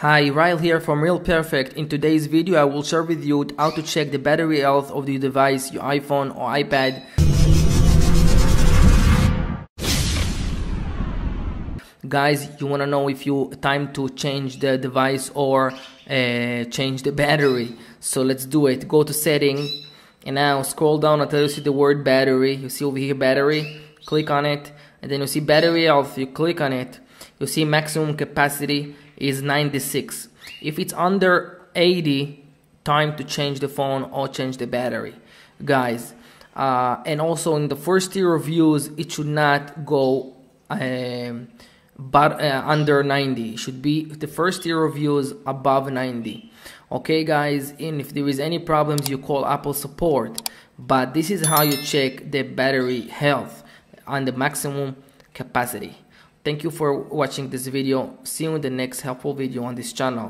Hi, Ryle here from Really Perfect. In today's video, I will share with you how to check the battery health of your device, your iPhone or iPad. Guys, you wanna know if you time to change the device or uh, change the battery. So let's do it. Go to setting and now scroll down until you see the word battery. You see over here battery. Click on it and then you see battery health. You click on it. You see maximum capacity is 96. If it's under 80, time to change the phone or change the battery, guys. Uh, and also in the first tier reviews, it should not go um, but uh, under 90. It should be the first tier reviews above 90. Okay, guys. And if there is any problems, you call Apple support. But this is how you check the battery health on the maximum capacity. Thank you for watching this video. See you in the next helpful video on this channel.